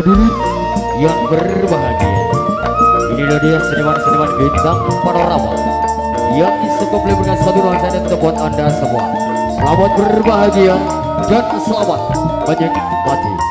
Hadirin yang berbahagia. Inilah dia seniman-seniman bintang panorama Yang disukup dengan satu nuansa dan buat anda semua Selamat berbahagia dan selamat menikmati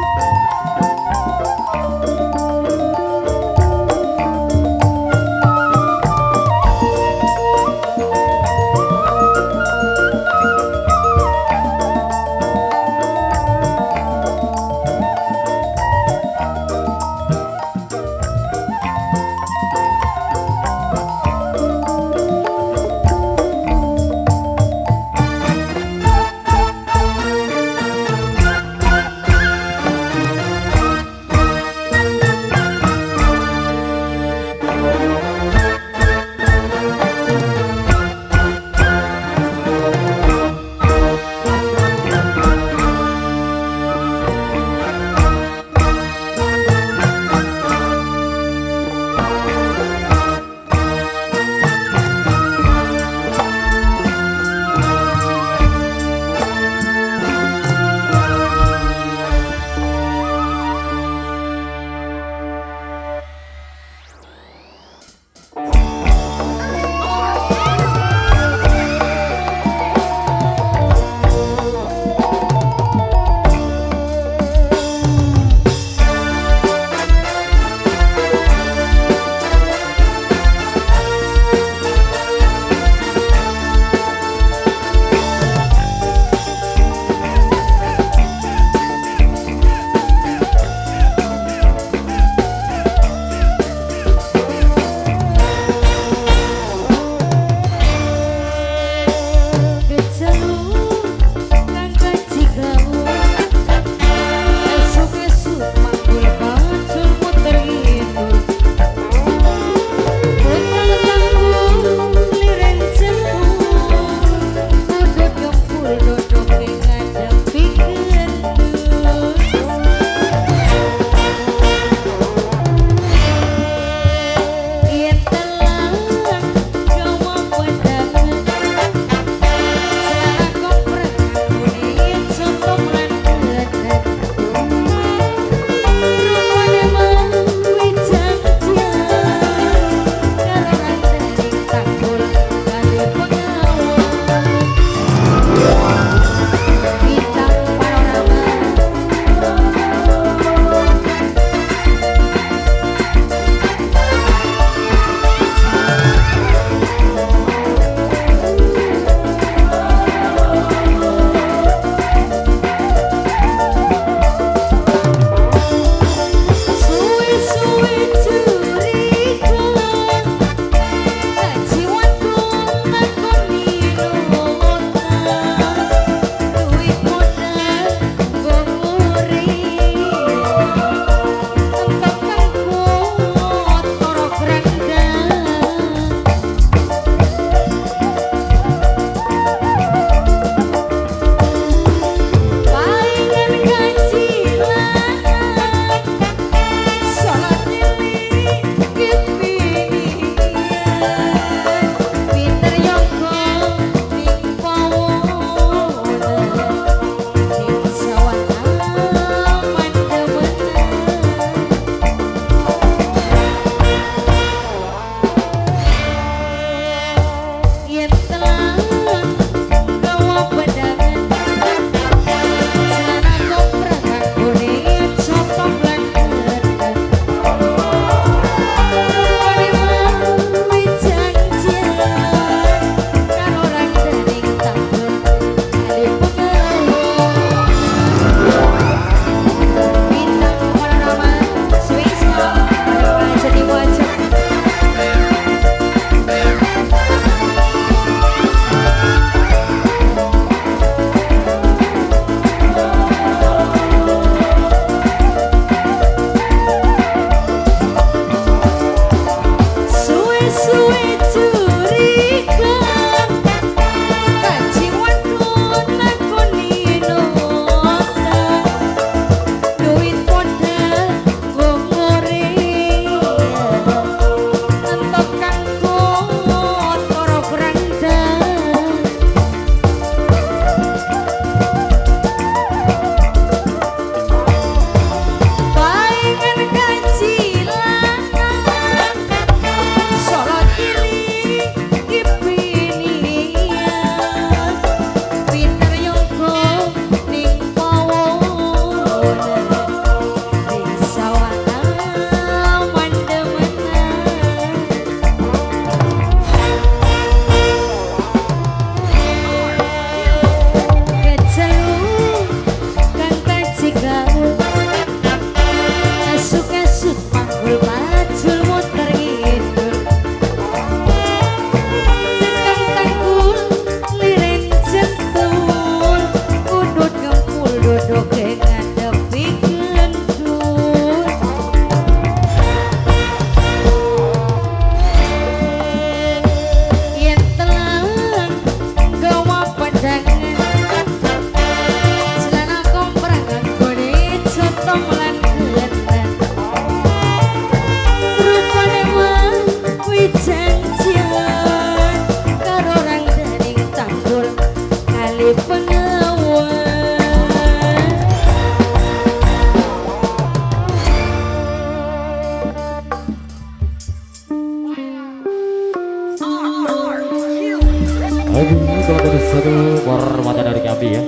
Jambi ya.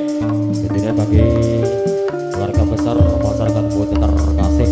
jadinya bagi keluarga besar masyarakat buat terkasih